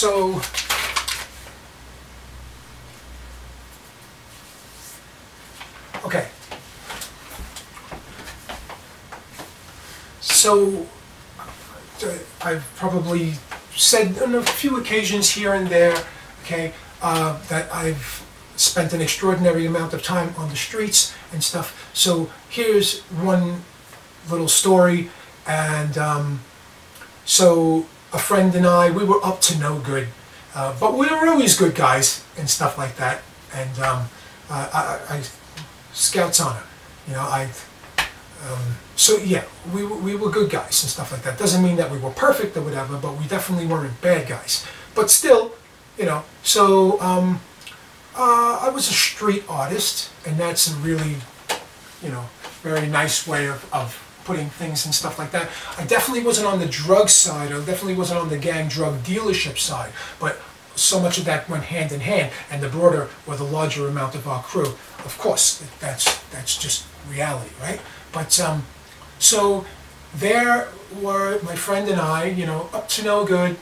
so okay. So I've probably said on a few occasions here and there, okay, uh, that I've spent an extraordinary amount of time on the streets and stuff. So here's one little story, and um, so a friend and I, we were up to no good, uh, but we were always good guys and stuff like that. And um, uh, I, I, scouts honor, you know, I. Um, so yeah, we, we were good guys and stuff like that. Doesn't mean that we were perfect or whatever, but we definitely weren't bad guys. But still, you know, so um, uh, I was a street artist, and that's a really, you know, very nice way of, of putting things and stuff like that. I definitely wasn't on the drug side, I definitely wasn't on the gang drug dealership side, but so much of that went hand in hand, and the broader or the larger amount of our crew, of course, that's, that's just reality, right? But, um, so there were my friend and I, you know, up to no good,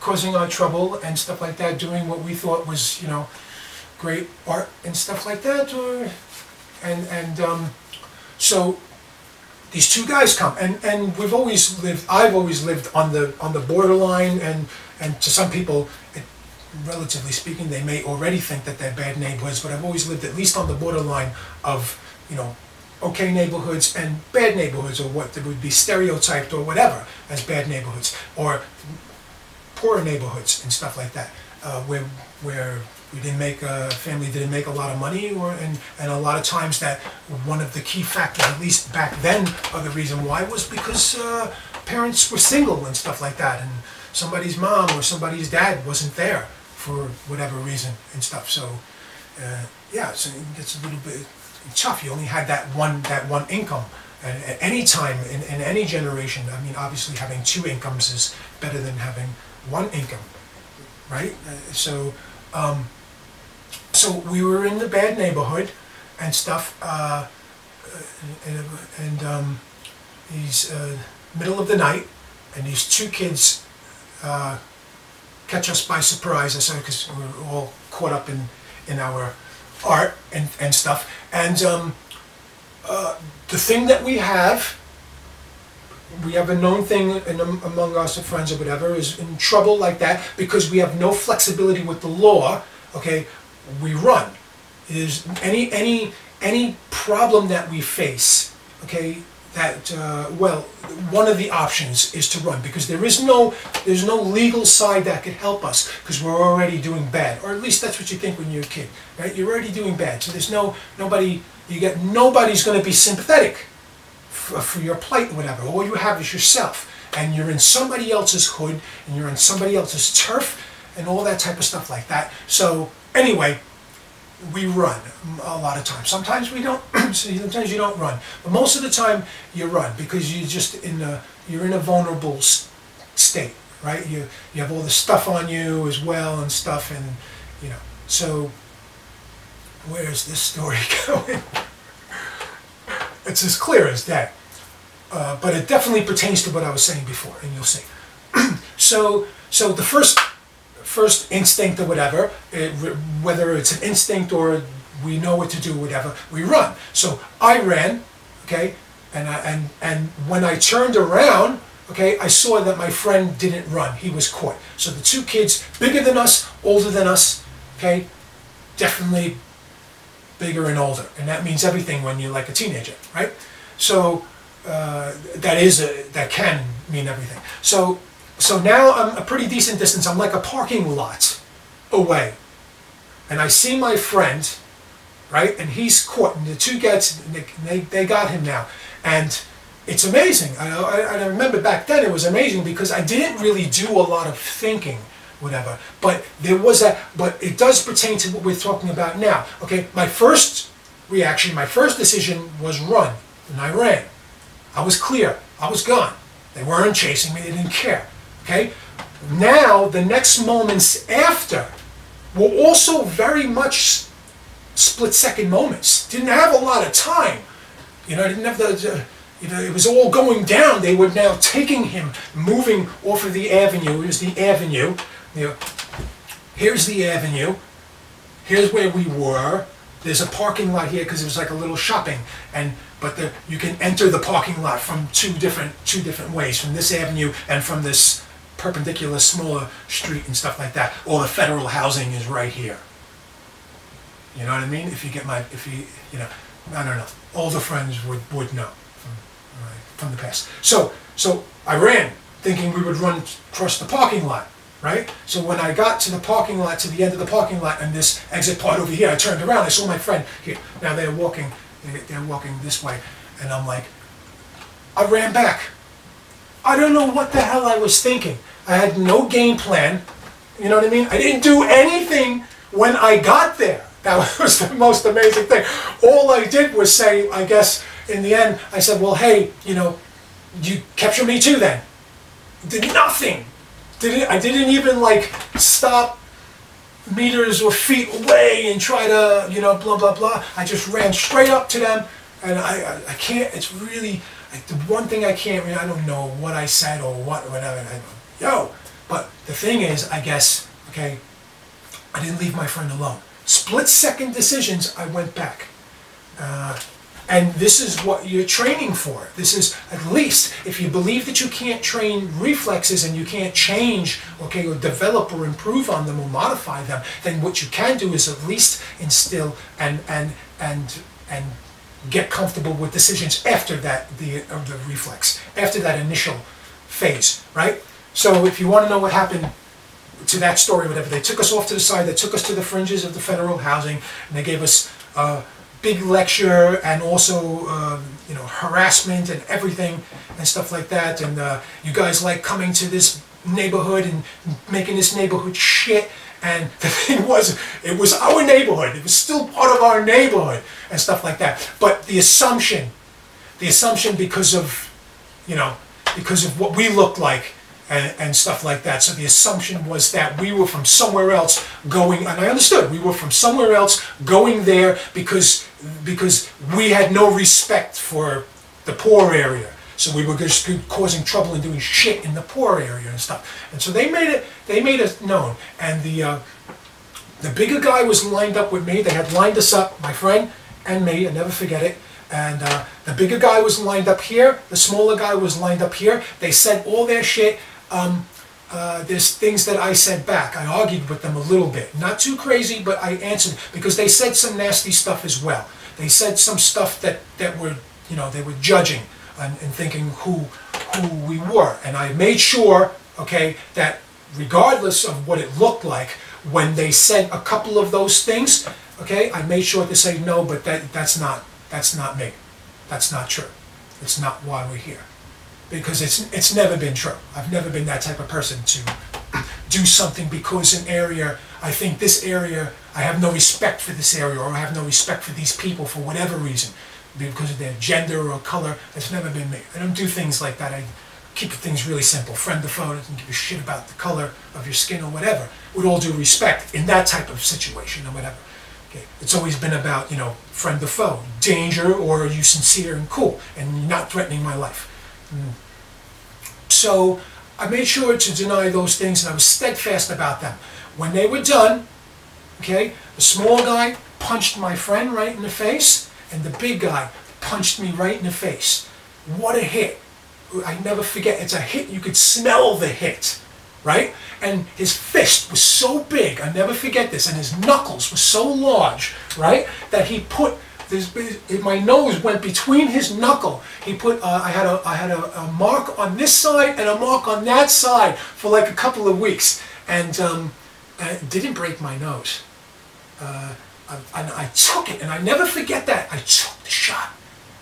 causing our trouble and stuff like that, doing what we thought was, you know, great art and stuff like that, or, and and um, so these two guys come, and and we've always lived. I've always lived on the on the borderline, and and to some people, it, relatively speaking, they may already think that they're bad neighborhoods, but I've always lived at least on the borderline of you know okay neighborhoods and bad neighborhoods, or what would be stereotyped or whatever as bad neighborhoods, or poor neighborhoods and stuff like that, uh, where where we didn't make a family didn't make a lot of money, or and and a lot of times that one of the key factors, at least back then, of the reason why was because uh, parents were single and stuff like that, and somebody's mom or somebody's dad wasn't there for whatever reason and stuff. So uh, yeah, so it gets a little bit tough. You only had that one that one income. And at any time in, in any generation, I mean, obviously having two incomes is better than having one income, right? Uh, so, um, so we were in the bad neighborhood and stuff, uh, uh, and, and um, these uh, middle of the night, and these two kids uh, catch us by surprise. I said because we're all caught up in in our art and and stuff, and um, uh, the thing that we have. We have a known thing in, among us, of friends or whatever, is in trouble like that because we have no flexibility with the law. Okay, we run. Is any any any problem that we face, okay, that uh, well, one of the options is to run because there is no there's no legal side that could help us because we're already doing bad, or at least that's what you think when you're a kid, right? You're already doing bad, so there's no nobody you get nobody's going to be sympathetic for, your plight or whatever. All you have is yourself, and you're in somebody else's hood, and you're in somebody else's turf, and all that type of stuff like that. So anyway, we run a lot of times. Sometimes we don't. sometimes you don't run, but most of the time you run because you're just in a you're in a vulnerable state, right? You you have all the stuff on you as well and stuff, and you know. So where's this story going? It's as clear as that, uh, but it definitely pertains to what I was saying before, and you'll see. so so the first first instinct or whatever, it, whether it's an instinct or we know what to do, whatever, we run. So I ran, okay, and I, and and when I turned around, okay, I saw that my friend didn't run; he was caught. So the two kids, bigger than us, older than us, okay, definitely bigger and older, and that means everything when you're like a teenager, right? So uh, that is a, that can mean everything. So so now I'm a pretty decent distance. I'm like a parking lot away. And I see my friend, right? And he's caught. And the two gets, they, they got him now. And it's amazing. I, I, I remember back then it was amazing because I didn't really do a lot of thinking, whatever. But there was a, but it does pertain to what we're talking about now. Okay, my first reaction, my first decision was run. And I ran. I was clear. I was gone. They weren't chasing me. They didn't care. Okay? Now, the next moments after were also very much split second moments. Didn't have a lot of time. You know, I didn't have the, the- you know, it was all going down. They were now taking him, moving off of the avenue. It was the avenue, you know, here's the avenue, here's where we were. There's a parking lot here because it was like a little shopping, and but the, you can enter the parking lot from two different two different ways, from this avenue and from this perpendicular smaller street and stuff like that. All the federal housing is right here. You know what I mean? If you get my, if you, you know, I don't know. Older friends would would know from right, from the past. So so I ran thinking we would run across the parking lot right? So when I got to the parking lot, to the end of the parking lot, and this exit part over here, I turned around, I saw my friend here. Now they're walking, they're walking this way, and I'm like, I ran back. I don't know what the hell I was thinking. I had no game plan. You know what I mean? I didn't do anything when I got there. That was the most amazing thing. All I did was say, I guess, in the end, I said, well, hey, you know, you capture me too then. Did nothing. Didn't, I didn't even like stop meters or feet away and try to, you know, blah, blah, blah. I just ran straight up to them and I, I, I can't, it's really, like, the one thing I can't, I don't know what I said or what, whatever. I, yo, but the thing is, I guess, okay, I didn't leave my friend alone. Split second decisions, I went back. Uh, and this is what you're training for. This is at least if you believe that you can't train reflexes and you can't change, okay, or develop or improve on them or modify them, then what you can do is at least instill and and and and get comfortable with decisions after that the of the reflex, after that initial phase, right? So if you want to know what happened to that story, whatever, they took us off to the side, they took us to the fringes of the federal housing, and they gave us uh, big lecture and also um, you know harassment and everything and stuff like that. And uh, you guys like coming to this neighborhood and making this neighborhood shit. And the thing was it was our neighborhood. It was still part of our neighborhood and stuff like that. But the assumption the assumption because of you know because of what we looked like and, and stuff like that. So the assumption was that we were from somewhere else going, and I understood, we were from somewhere else going there because, because we had no respect for the poor area. So we were just causing trouble and doing shit in the poor area and stuff. And so they made it, they made it known. And the, uh, the bigger guy was lined up with me. They had lined us up, my friend and me, I never forget it. And uh, the bigger guy was lined up here, the smaller guy was lined up here. They said all their shit um, uh, there's things that I said back. I argued with them a little bit. Not too crazy, but I answered because they said some nasty stuff as well. They said some stuff that, that were, you know, they were judging and, and thinking who, who we were. And I made sure, okay, that regardless of what it looked like, when they said a couple of those things, okay, I made sure to say no, but that, that's not, that's not me. That's not true. It's not why we're here because it's it's never been true. I've never been that type of person to do something because an area I think this area I have no respect for this area or I have no respect for these people for whatever reason because of their gender or color. That's never been me. I don't do things like that. I keep things really simple. Friend the phone doesn't give a shit about the color of your skin or whatever. With all due respect, in that type of situation or whatever. Okay. It's always been about, you know, friend the foe, danger, or are you sincere and cool and not threatening my life. Mm. So I made sure to deny those things and I was steadfast about them. When they were done, okay, the small guy punched my friend right in the face and the big guy punched me right in the face. What a hit. I never forget, it's a hit, you could smell the hit, right? And his fist was so big, I never forget this, and his knuckles were so large, right, that he put this, my nose went between his knuckle. He put, uh, I had, a, I had a, a, mark on this side and a mark on that side for like a couple of weeks. And um, it didn't break my nose. Uh, I, I, I took it, and I never forget that. I took the shot.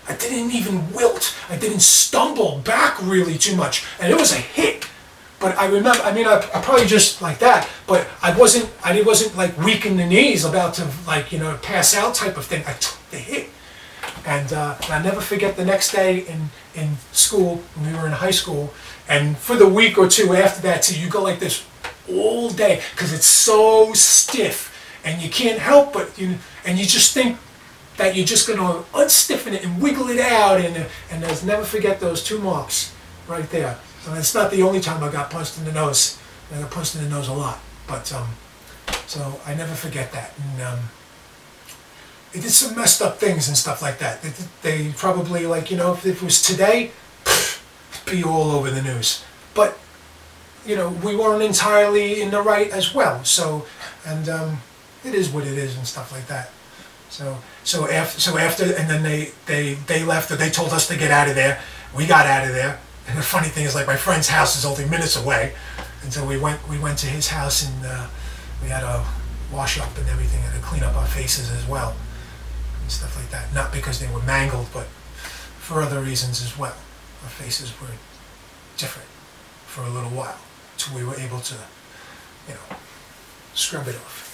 I didn't even wilt. I didn't stumble back really too much. And it was a hit. But I remember, I mean, I, I, probably just like that, but I wasn't, I wasn't like weak in the knees, about to like, you know, pass out type of thing. I took the hit. And, uh, I never forget the next day in, in school, when we were in high school, and for the week or two after that, too, you go like this all day, because it's so stiff, and you can't help but, you, and you just think that you're just going to unstiffen it and wiggle it out, and, and I'll never forget those two marks right there. And it's not the only time I got punched in the nose. I got punched in the nose a lot, but um, so I never forget that. And um, they did some messed up things and stuff like that. They, they probably like you know if it was today, be all over the news. But you know we weren't entirely in the right as well. So and um, it is what it is and stuff like that. So so after so after and then they they they left. Or they told us to get out of there. We got out of there. And the funny thing is, like my friend's house is only minutes away, and so we went we went to his house and uh, we had a wash up and everything and to clean up our faces as well and stuff like that. Not because they were mangled, but for other reasons as well. Our faces were different for a little while till we were able to, you know, scrub it off.